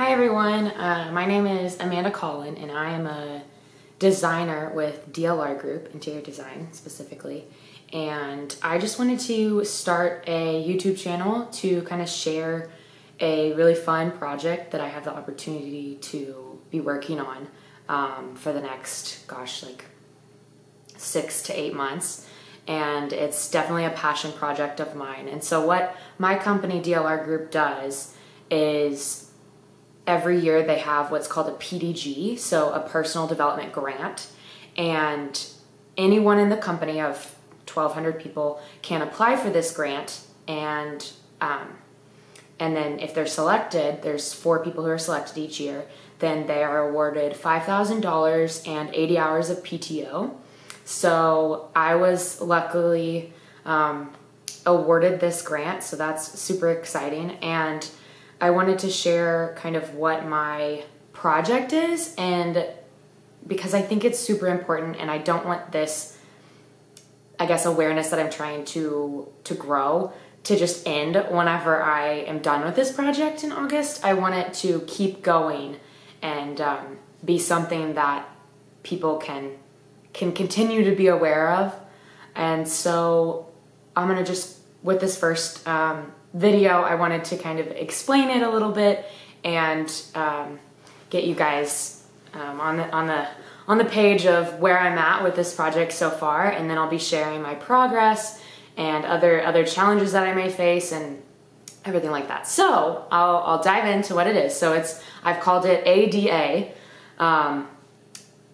Hi everyone, uh, my name is Amanda Collen and I am a designer with DLR Group, interior design specifically. And I just wanted to start a YouTube channel to kind of share a really fun project that I have the opportunity to be working on um, for the next, gosh, like six to eight months. And it's definitely a passion project of mine. And so, what my company, DLR Group, does is every year they have what's called a PDG, so a personal development grant. And anyone in the company of 1,200 people can apply for this grant. And um, and then if they're selected, there's four people who are selected each year. Then they are awarded $5,000 and 80 hours of PTO. So I was luckily um, awarded this grant, so that's super exciting. And I wanted to share kind of what my project is and because I think it's super important and I don't want this I guess awareness that I'm trying to to grow to just end whenever I am done with this project in August. I want it to keep going and um, be something that people can can continue to be aware of. And so I'm gonna just with this first um, video, I wanted to kind of explain it a little bit and um, get you guys um, on the on the on the page of where I'm at with this project so far, and then I'll be sharing my progress and other other challenges that I may face and everything like that. So I'll, I'll dive into what it is. So it's I've called it ADA, um,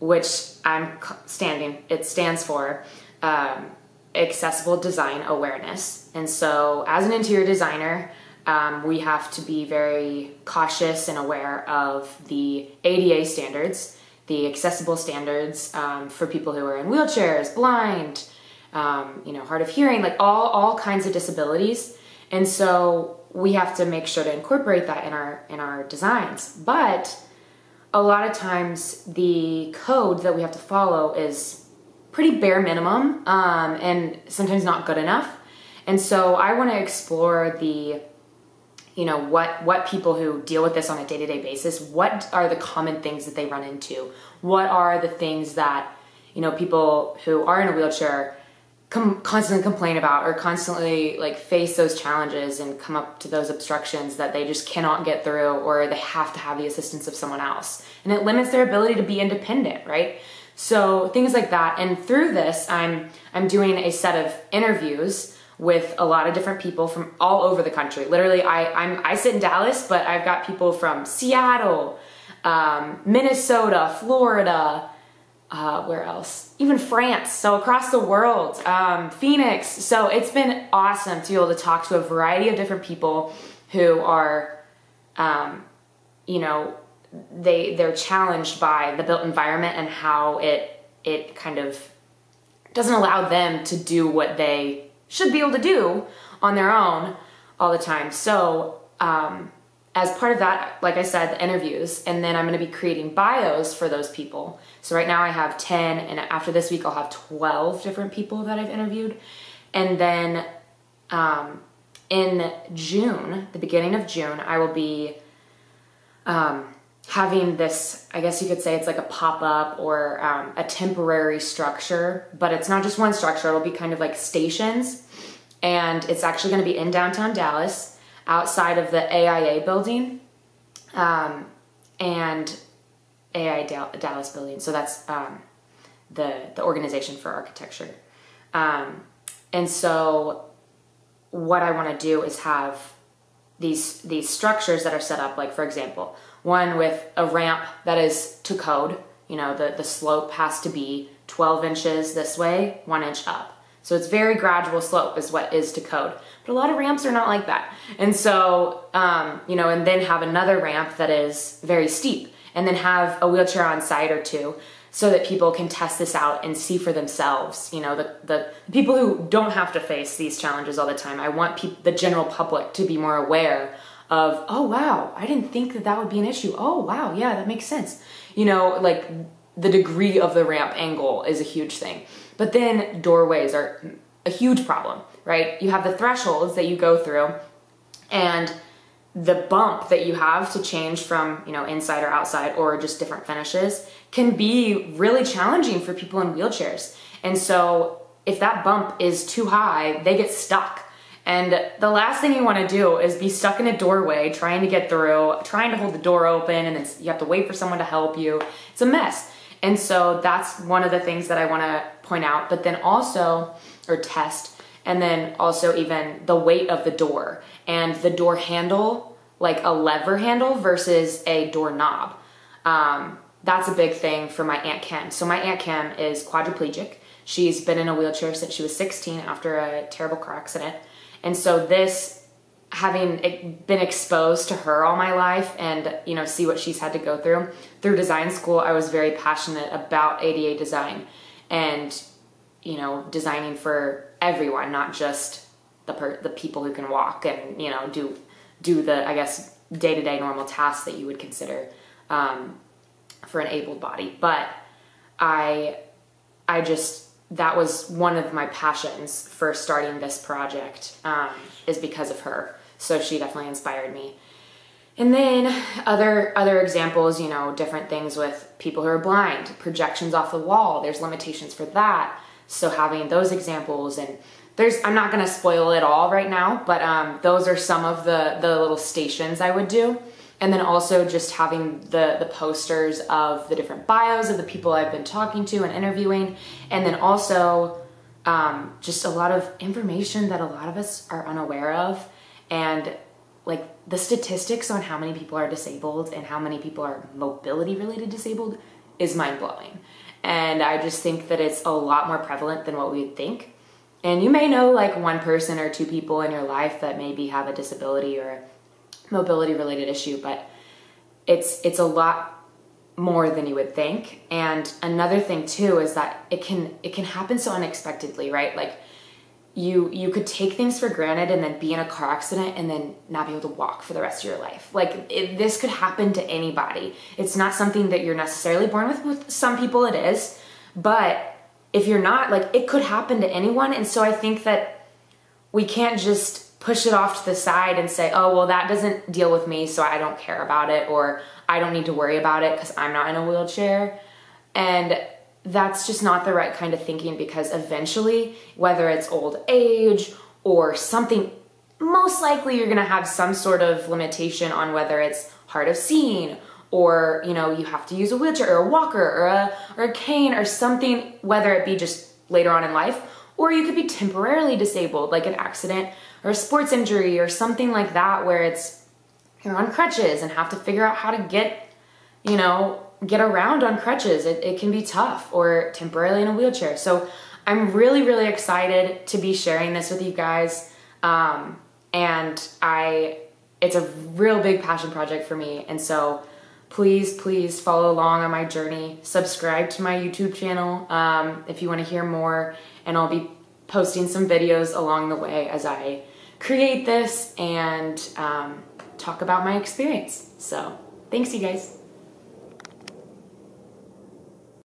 which I'm standing. It stands for um, accessible design awareness. And so, as an interior designer, um, we have to be very cautious and aware of the ADA standards, the accessible standards um, for people who are in wheelchairs, blind, um, you know, hard of hearing, like all all kinds of disabilities. And so we have to make sure to incorporate that in our in our designs. But a lot of times the code that we have to follow is pretty bare minimum um, and sometimes not good enough. And so I want to explore the you know what what people who deal with this on a day-to-day basis what are the common things that they run into? What are the things that you know people who are in a wheelchair com- constantly complain about or constantly like face those challenges and come up to those obstructions that they just cannot get through or they have to have the assistance of someone else. And it limits their ability to be independent right so things like that. And through this, I'm I'm doing a set of interviews with a lot of different people from all over the country. Literally, I I'm I sit in Dallas, but I've got people from Seattle, um, Minnesota, Florida. Uh, where else? Even France. So across the world, um, Phoenix. So it's been awesome to be able to talk to a variety of different people who are, um, you know, they they're challenged by the built environment and how it it kind of doesn't allow them to do what they should be able to do on their own all the time. So um, as part of that, like I said, the interviews, and then I'm going to be creating bios for those people. So right now I have 10, and after this week I'll have 12 different people that I've interviewed. And then um, in June, the beginning of June, I will be um, having this, I guess you could say it's like a pop up or um, a temporary structure, but it's not just one structure, it'll be kind of like stations. And it's actually going to be in downtown Dallas, outside of the AIA building um, and AI Dallas building. So that's um, the, the organization for architecture. Um, and so, what I want to do is have these these structures that are set up like for example one with a ramp that is to code you know the, the slope has to be 12 inches this way one inch up so it's very gradual slope is what is to code but a lot of ramps are not like that and so um, you know and then have another ramp that is very steep and then have a wheelchair on site or two so that people can test this out and see for themselves. You know, the, the people who don't have to face these challenges all the time. I want the general public to be more aware of, oh, wow, I didn't think that that would be an issue. Oh, wow, yeah, that makes sense. You know, like the degree of the ramp angle is a huge thing. But then doorways are a huge problem, right? You have the thresholds that you go through, and the bump that you have to change from you know inside or outside or just different finishes can be really challenging for people in wheelchairs and so if that bump is too high they get stuck and the last thing you want to do is be stuck in a doorway trying to get through trying to hold the door open and you have to wait for someone to help you it's a mess and so that's one of the things that i want to point out but then also or test and then also even the weight of the door and the door handle, like a lever handle versus a doorknob. Um, that's a big thing for my Aunt Kim. So my Aunt Kim is quadriplegic. She's been in a wheelchair since she was 16 after a terrible car accident. And so this having been exposed to her all my life and you know see what she's had to go through through design school i was very passionate about ada design and you know designing for everyone, not just the per- the people who can walk and you know do do the I guess day to day normal tasks that you would consider um, for an able body. But I I just that was one of my passions for starting this project um, is because of her. So she definitely inspired me. And then other other examples, you know, different things with people who are blind, projections off the wall. There's limitations for that. So having those examples and there's I'm not gonna spoil it all right now, but um, those are some of the the little stations I would do. And then also just having the the posters of the different bios of the people I've been talking to and interviewing, and then also um, just a lot of information that a lot of us are unaware of, and like the statistics on how many people are disabled and how many people are mobility related disabled is mind blowing. And I just think that it's a lot more prevalent than what we would think. And you may know like one person or two people in your life that maybe have a disability or mobility related issue, but it's it's a lot more than you would think. And another thing too is that it can it can happen so unexpectedly, right? Like you you could take things for granted and then be in a car accident and then not be able to walk for the rest of your life like it, this could happen to anybody it's not something that you're necessarily born with with some people it is but if you're not like it could happen to anyone and so i think that we can't just push it off to the side and say oh well that doesn't deal with me so i don't care about it or i don't need to worry about it because i'm not in a wheelchair. And that's just not the right kind of thinking because eventually, whether it's old age or something, most likely you're gonna have some sort of limitation on whether it's hard of seeing or you know you have to use a wheelchair or a walker or a or a cane or something whether it be just later on in life or you could be temporarily disabled like an accident or a sports injury or something like that where it's you're on crutches and have to figure out how to get you know get around on crutches. It, it can be tough or temporarily in a wheelchair. So I'm really, really excited to be sharing this with you guys. Um, and I, it's a real big passion project for me. And so please, please follow along on my journey. Subscribe to my YouTube channel um, if you want to hear more. And I'll be posting some videos along the way as I create this and um, talk about my experience. So thanks, you guys.